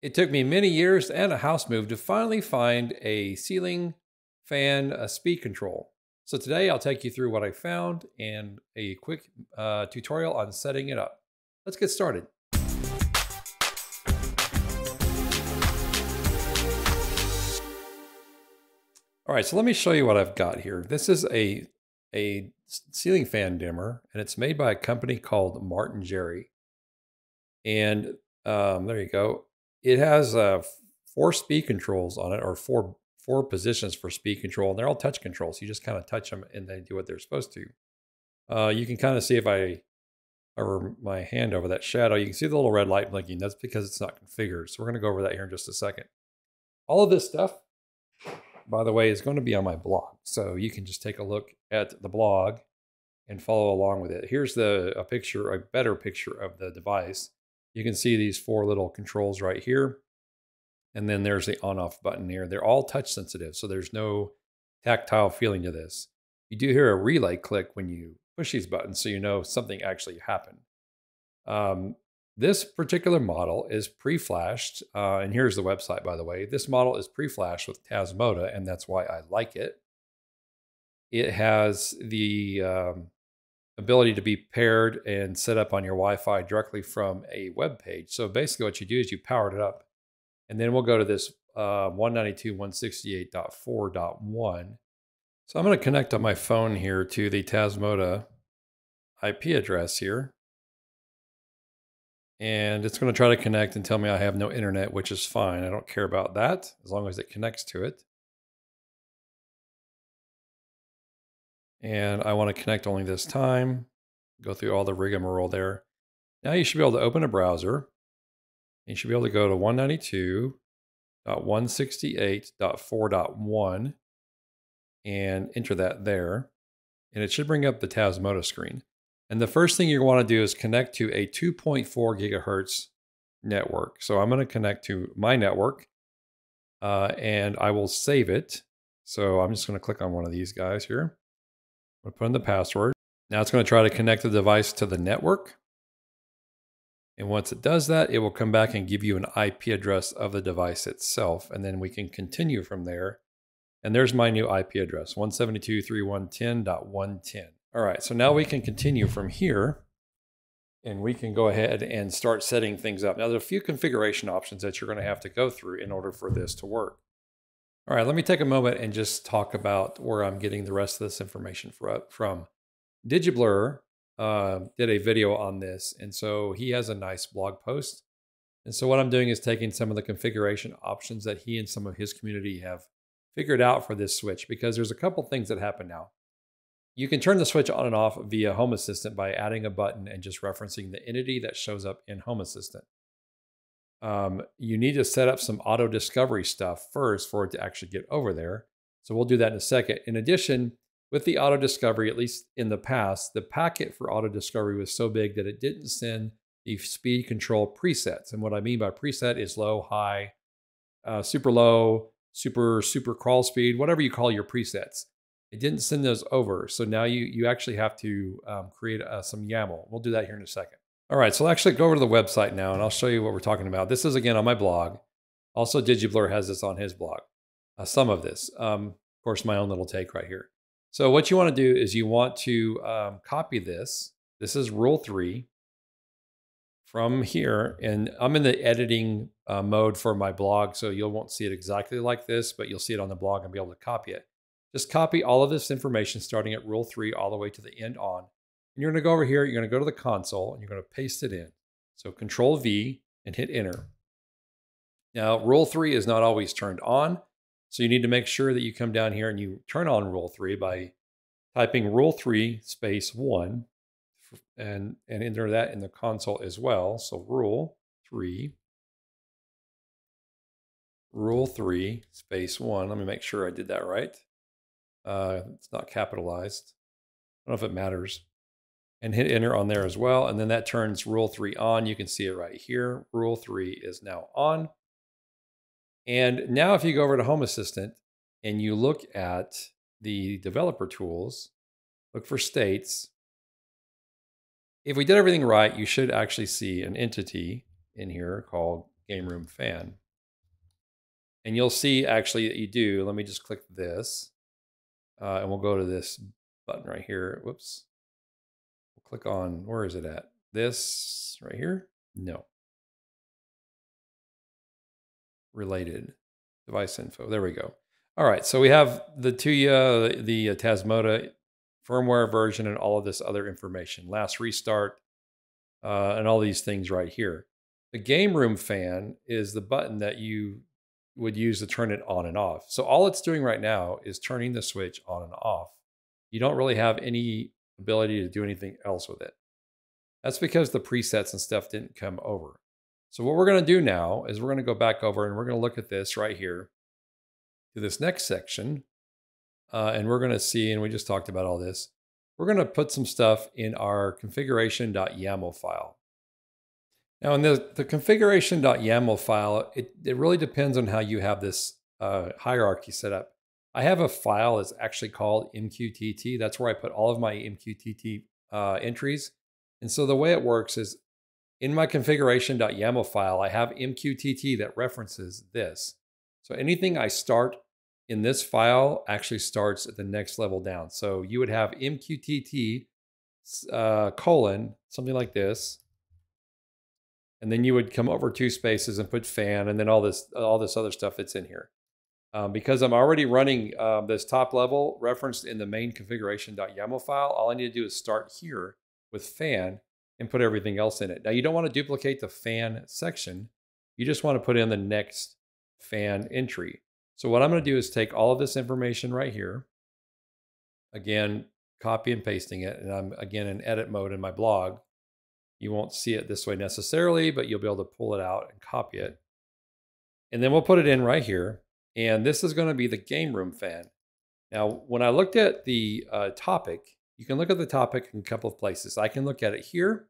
It took me many years and a house move to finally find a ceiling fan a speed control. So today I'll take you through what I found and a quick uh, tutorial on setting it up. Let's get started. All right, so let me show you what I've got here. This is a, a ceiling fan dimmer, and it's made by a company called Martin Jerry. And um, there you go. It has uh, four speed controls on it, or four four positions for speed control, and they're all touch controls. You just kind of touch them, and they do what they're supposed to. Uh, you can kind of see if I over my hand over that shadow, you can see the little red light blinking. That's because it's not configured. So we're going to go over that here in just a second. All of this stuff by the way, is going to be on my blog. So you can just take a look at the blog and follow along with it. Here's the a picture, a better picture of the device. You can see these four little controls right here. And then there's the on off button here. They're all touch sensitive, so there's no tactile feeling to this. You do hear a relay click when you push these buttons, so you know something actually happened. Um, this particular model is pre-flashed, uh, and here's the website, by the way. This model is pre-flashed with Tasmota, and that's why I like it. It has the um, ability to be paired and set up on your Wi-Fi directly from a web page. So basically what you do is you power it up, and then we'll go to this uh, 192.168.4.1. So I'm going to connect on my phone here to the Tasmota IP address here and it's going to try to connect and tell me I have no internet, which is fine. I don't care about that as long as it connects to it. And I want to connect only this time, go through all the rigmarole there. Now you should be able to open a browser. You should be able to go to 192.168.4.1 and enter that there. And it should bring up the Tasmota screen. And the first thing you want to do is connect to a 2.4 gigahertz network. So I'm going to connect to my network uh, and I will save it. So I'm just going to click on one of these guys here. To put in the password. Now it's going to try to connect the device to the network. And once it does that, it will come back and give you an IP address of the device itself. And then we can continue from there. And there's my new IP address, 172.3.110.110. All right, so now we can continue from here and we can go ahead and start setting things up. Now, there's a few configuration options that you're going to have to go through in order for this to work. All right, let me take a moment and just talk about where I'm getting the rest of this information from. DigiBlur uh, did a video on this, and so he has a nice blog post. And so what I'm doing is taking some of the configuration options that he and some of his community have figured out for this switch because there's a couple things that happen now. You can turn the switch on and off via Home Assistant by adding a button and just referencing the entity that shows up in Home Assistant. Um, you need to set up some auto discovery stuff first for it to actually get over there. So we'll do that in a second. In addition, with the auto discovery, at least in the past, the packet for auto discovery was so big that it didn't send the speed control presets. And what I mean by preset is low, high, uh, super low, super, super crawl speed, whatever you call your presets. It didn't send those over. So now you, you actually have to um, create uh, some YAML. We'll do that here in a second. All right, so I'll actually go over to the website now and I'll show you what we're talking about. This is again on my blog. Also, DigiBlur has this on his blog, uh, some of this. Um, of course, my own little take right here. So what you want to do is you want to um, copy this. This is rule three from here. And I'm in the editing uh, mode for my blog, so you won't see it exactly like this, but you'll see it on the blog and be able to copy it. Just copy all of this information starting at rule three all the way to the end on. And you're going to go over here, you're going to go to the console and you're going to paste it in. So control V and hit enter. Now, rule three is not always turned on. So you need to make sure that you come down here and you turn on rule three by typing rule three space one and, and enter that in the console as well. So rule three, rule three space one. Let me make sure I did that right. Uh, it's not capitalized. I don't know if it matters. And hit enter on there as well. And then that turns rule three on. You can see it right here. Rule three is now on. And now if you go over to Home Assistant and you look at the developer tools, look for states. If we did everything right, you should actually see an entity in here called game room fan. And you'll see actually that you do. Let me just click this. Uh, and we'll go to this button right here. Whoops. Click on, where is it at? This right here? No. Related device info. There we go. All right, so we have the Tuya, the uh, Tasmota firmware version, and all of this other information. Last restart, uh, and all these things right here. The game room fan is the button that you would use to turn it on and off. So all it's doing right now is turning the switch on and off. You don't really have any ability to do anything else with it. That's because the presets and stuff didn't come over. So what we're going to do now is we're going to go back over and we're going to look at this right here to this next section. Uh, and we're going to see, and we just talked about all this, we're going to put some stuff in our configuration.yaml file. Now in the, the configuration.yaml file, it, it really depends on how you have this uh, hierarchy set up. I have a file that's actually called MQTT. That's where I put all of my MQTT uh, entries. And so the way it works is in my configuration.yaml file, I have MQTT that references this. So anything I start in this file actually starts at the next level down. So you would have MQTT uh, colon, something like this. And then you would come over two spaces and put fan and then all this, all this other stuff that's in here. Um, because I'm already running um, this top level referenced in the main configuration.yaml file, all I need to do is start here with fan and put everything else in it. Now you don't want to duplicate the fan section. You just want to put in the next fan entry. So what I'm going to do is take all of this information right here, again, copy and pasting it, and I'm again in edit mode in my blog. You won't see it this way necessarily, but you'll be able to pull it out and copy it. And then we'll put it in right here. And this is going to be the game room fan. Now, when I looked at the uh, topic, you can look at the topic in a couple of places. I can look at it here.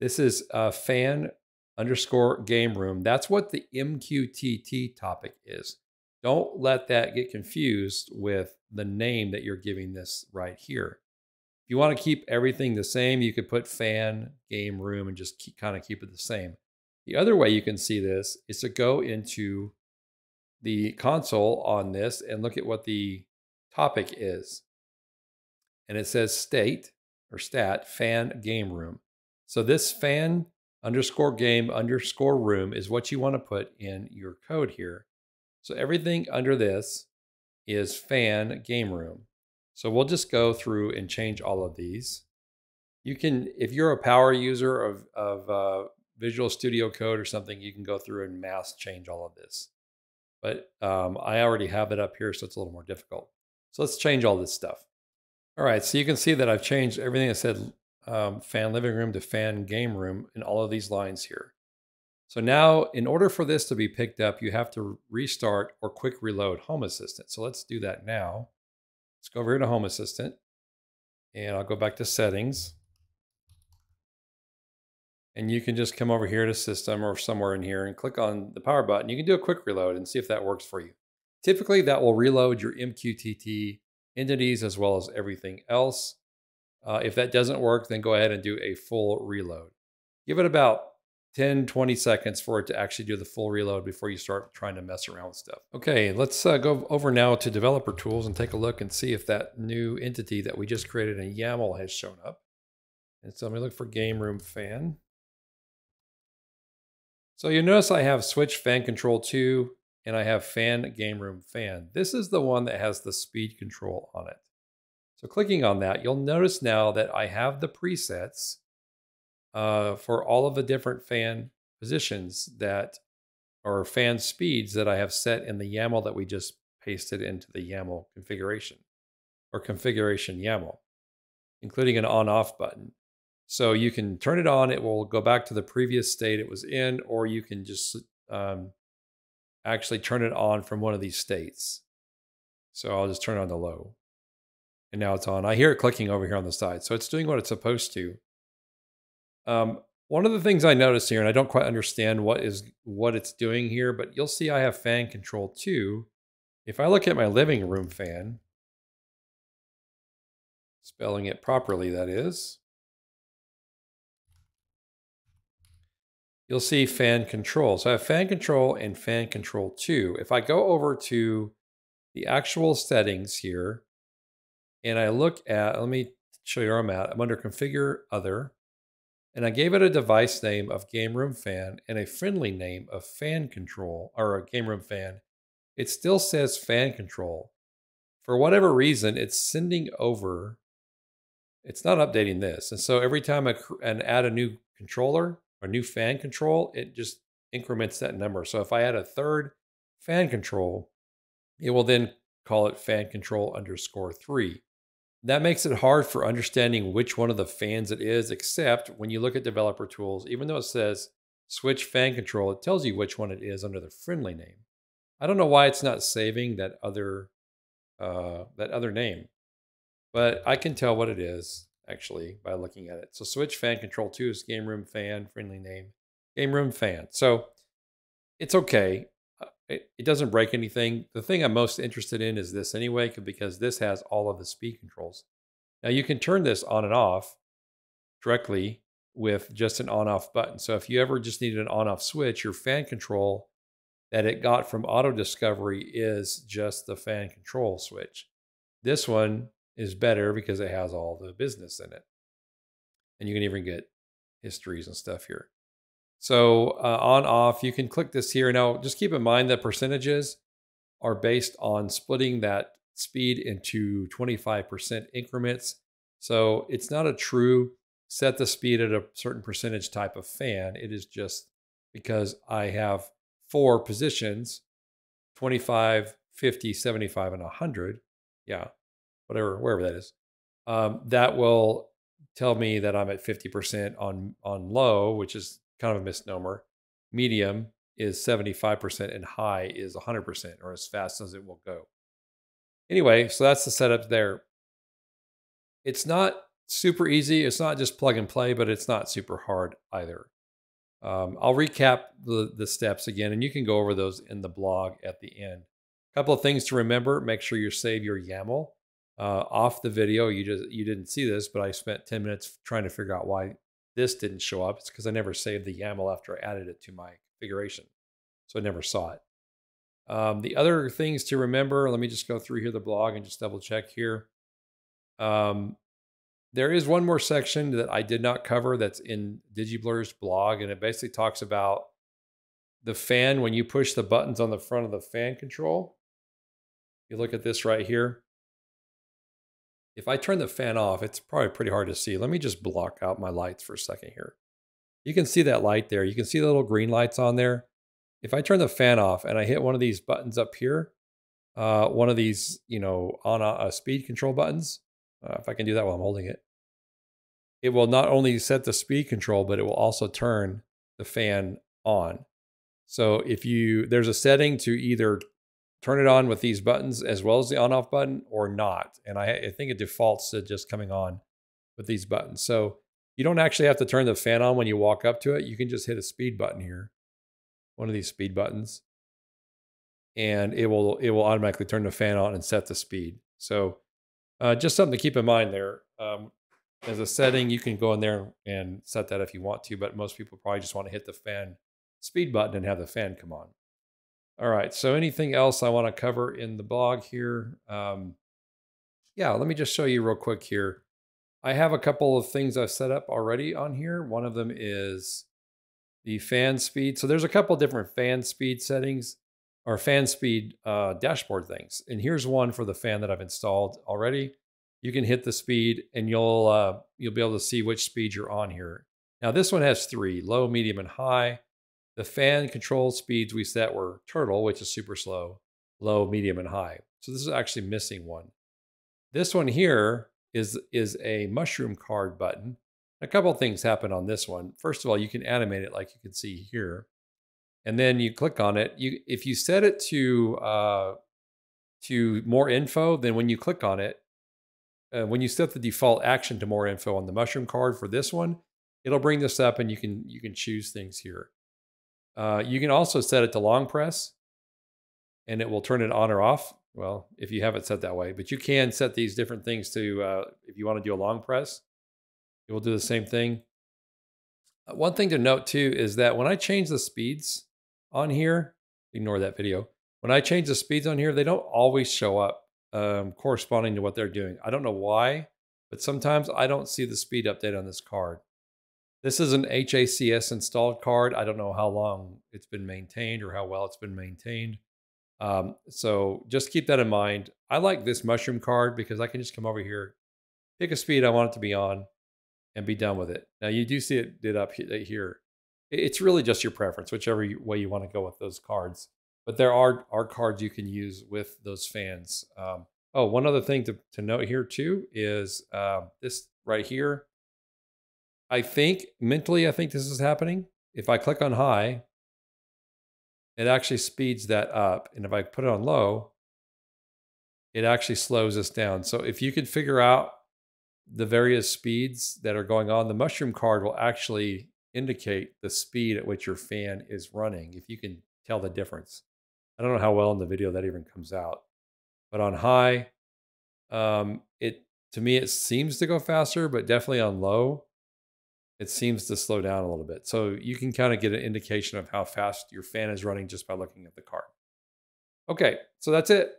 This is a fan underscore game room. That's what the MQTT topic is. Don't let that get confused with the name that you're giving this right here. If you want to keep everything the same, you could put fan game room and just keep, kind of keep it the same. The other way you can see this is to go into the console on this and look at what the topic is. And it says state or stat fan game room. So this fan underscore game underscore room is what you want to put in your code here. So everything under this is fan game room. So we'll just go through and change all of these. You can, if you're a power user of, of uh, Visual Studio Code or something, you can go through and mass change all of this. But um, I already have it up here, so it's a little more difficult. So let's change all this stuff. All right, so you can see that I've changed everything that said um, fan living room to fan game room in all of these lines here. So now in order for this to be picked up, you have to restart or quick reload Home Assistant. So let's do that now. Let's go over here to Home Assistant and I'll go back to settings. And you can just come over here to system or somewhere in here and click on the power button. You can do a quick reload and see if that works for you. Typically that will reload your MQTT entities as well as everything else. Uh, if that doesn't work, then go ahead and do a full reload. Give it about 10, 20 seconds for it to actually do the full reload before you start trying to mess around with stuff. Okay, let's uh, go over now to developer tools and take a look and see if that new entity that we just created in YAML has shown up. And so let me look for game room fan. So you notice I have switch fan control 2 and I have fan game room fan. This is the one that has the speed control on it. So clicking on that, you'll notice now that I have the presets uh, for all of the different fan positions that or fan speeds that I have set in the YAML that we just pasted into the YAML configuration or configuration YAML, including an on off button. So you can turn it on, it will go back to the previous state it was in, or you can just um, actually turn it on from one of these states. So I'll just turn on the low and now it's on. I hear it clicking over here on the side. So it's doing what it's supposed to. Um, one of the things I notice here, and I don't quite understand what is what it's doing here, but you'll see I have fan control too. If I look at my living room fan, spelling it properly, that is. You'll see fan control. So I have fan control and fan control 2. If I go over to the actual settings here and I look at, let me show you where I'm at. I'm under configure other and I gave it a device name of game room fan and a friendly name of fan control or a game room fan. It still says fan control. For whatever reason, it's sending over, it's not updating this. And so every time I and add a new controller, a new fan control, it just increments that number. So if I add a third fan control, it will then call it fan control underscore three. That makes it hard for understanding which one of the fans it is, except when you look at developer tools, even though it says switch fan control, it tells you which one it is under the friendly name. I don't know why it's not saving that other uh, that other name, but I can tell what it is actually by looking at it. So switch fan control two is game room fan, friendly name, game room fan. So it's okay. Uh, it, it doesn't break anything. The thing I'm most interested in is this anyway, because this has all of the speed controls. Now you can turn this on and off directly with just an on off button. So if you ever just needed an on off switch, your fan control that it got from auto discovery is just the fan control switch. This one is better because it has all the business in it. And you can even get histories and stuff here. So uh, on off, you can click this here. Now, just keep in mind that percentages are based on splitting that speed into 25% increments. So it's not a true set the speed at a certain percentage type of fan. It is just because I have four positions 25, 50, 75, and 100. Yeah whatever, wherever that is, um, that will tell me that I'm at 50% on, on low, which is kind of a misnomer. Medium is 75% and high is 100% or as fast as it will go. Anyway, so that's the setup there. It's not super easy. It's not just plug and play, but it's not super hard either. Um, I'll recap the, the steps again, and you can go over those in the blog at the end. A couple of things to remember make sure you save your YAML uh, off the video. You just you didn't see this, but I spent 10 minutes trying to figure out why this didn't show up. It's because I never saved the YAML after I added it to my configuration. So I never saw it. Um, the other things to remember, let me just go through here the blog and just double check here. Um, there is one more section that I did not cover that's in DigiBlur's blog, and it basically talks about the fan when you push the buttons on the front of the fan control. You look at this right here. If I turn the fan off, it's probably pretty hard to see. Let me just block out my lights for a second here. You can see that light there. You can see the little green lights on there. If I turn the fan off and I hit one of these buttons up here, uh, one of these, you know, on a, a speed control buttons, uh, if I can do that while I'm holding it, it will not only set the speed control, but it will also turn the fan on. So if you, there's a setting to either turn it on with these buttons as well as the on off button or not. And I, I, think it defaults to just coming on with these buttons. So you don't actually have to turn the fan on when you walk up to it. You can just hit a speed button here, one of these speed buttons, and it will it will automatically turn the fan on and set the speed. So uh, just something to keep in mind there. Um, as a setting, you can go in there and set that if you want to, but most people probably just want to hit the fan speed button and have the fan come on. All right. So anything else I want to cover in the blog here? Um, yeah, let me just show you real quick here. I have a couple of things I've set up already on here. One of them is the fan speed. So there's a couple different fan speed settings or fan speed uh, dashboard things. And here's one for the fan that I've installed already. You can hit the speed and you'll uh, you'll be able to see which speed you're on here. Now this one has three, low, medium, and high. The fan control speeds we set were turtle, which is super slow, low, medium, and high. So this is actually missing one. This one here is, is a mushroom card button. A couple things happen on this one. First of all, you can animate it like you can see here. And then you click on it. You, if you set it to, uh, to more info, then when you click on it, uh, when you set the default action to more info on the mushroom card for this one, it'll bring this up and you can you can choose things here. Uh, you can also set it to long press and it will turn it on or off. Well, if you have it set that way, but you can set these different things to, uh, if you want to do a long press, it will do the same thing. Uh, one thing to note too is that when I change the speeds on here, ignore that video. When I change the speeds on here, they don't always show up um, corresponding to what they're doing. I don't know why, but sometimes I don't see the speed update on this card. This is an HACS installed card. I don't know how long it's been maintained or how well it's been maintained. Um, so just keep that in mind. I like this mushroom card because I can just come over here, pick a speed I want it to be on, and be done with it. Now you do see it did up here. It's really just your preference, whichever way you want to go with those cards. But there are, are cards you can use with those fans. Um, oh, one other thing to, to note here too is uh, this right here. I think mentally, I think this is happening. If I click on high, it actually speeds that up. And if I put it on low, it actually slows us down. So if you could figure out the various speeds that are going on, the mushroom card will actually indicate the speed at which your fan is running, if you can tell the difference. I don't know how well in the video that even comes out. But on high, um, it to me it seems to go faster, but definitely on low, it seems to slow down a little bit. So you can kind of get an indication of how fast your fan is running just by looking at the card. Okay, so that's it.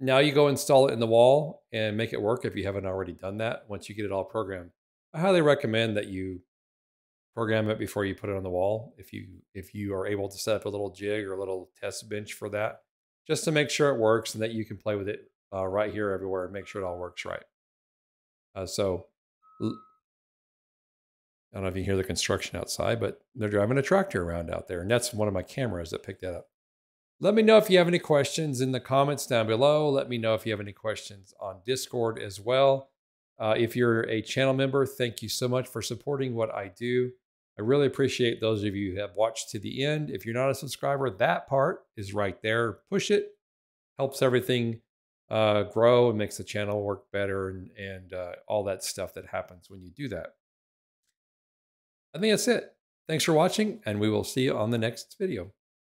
Now you go install it in the wall and make it work if you haven't already done that once you get it all programmed. I highly recommend that you program it before you put it on the wall if you if you are able to set up a little jig or a little test bench for that just to make sure it works and that you can play with it uh, right here everywhere and make sure it all works right uh, so i don't know if you hear the construction outside but they're driving a tractor around out there and that's one of my cameras that picked that up let me know if you have any questions in the comments down below let me know if you have any questions on discord as well uh, if you're a channel member, thank you so much for supporting what I do. I really appreciate those of you who have watched to the end. If you're not a subscriber, that part is right there. Push it, helps everything uh, grow and makes the channel work better and, and uh, all that stuff that happens when you do that. I think that's it. Thanks for watching, and we will see you on the next video.